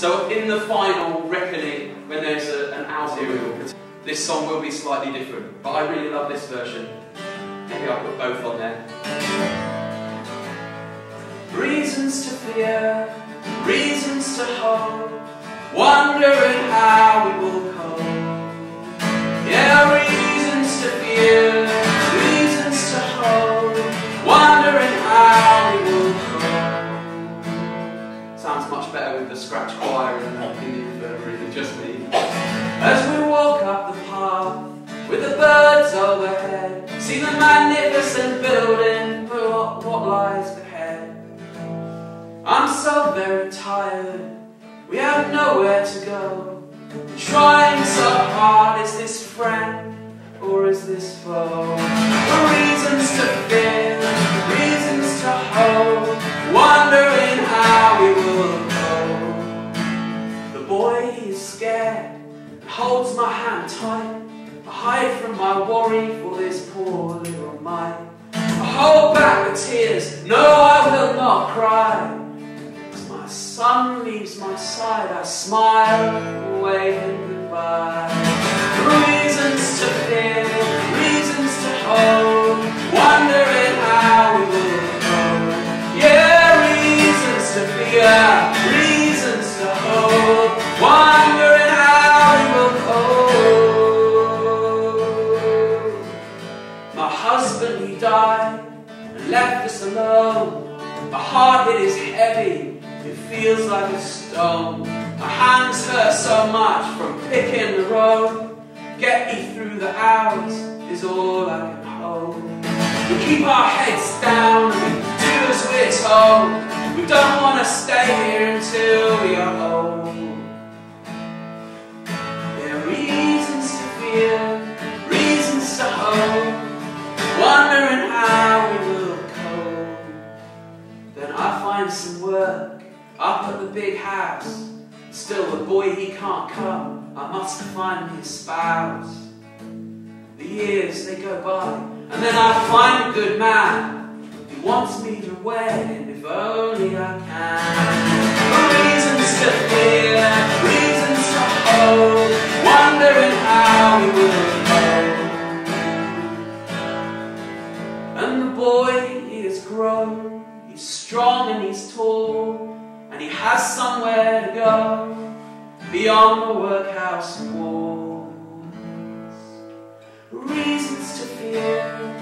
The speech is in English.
So in the final reckoning, when there's a, an alterial, this song will be slightly different. But I really love this version. Maybe I'll put both on there. Reasons to fear, reasons to hope, wondering how we will see the magnificent building, but what, lies ahead? I'm so very tired, we have nowhere to go. Trying so hard, is this friend or is this foe? The reasons to fear, reasons to hope, wondering how we will go. The boy is scared, holds my hand tight. Hide from my worry for this poor little mite. I hold back the tears, no, I will not cry. As my son leaves my side, I smile, waving goodbye. Left us alone. My heart, it is heavy, it feels like a stone. My hands hurt so much from picking the road. Get me through the hours is all I can hope. We keep our heads down we do as we're told. We don't want to stay here until find some work up at the big house. Still, the boy he can't come. I must find his spouse. The years they go by, and then I find a good man who wants me to wed, if only I he's strong and he's tall, and he has somewhere to go beyond the workhouse walls. Reasons to fear,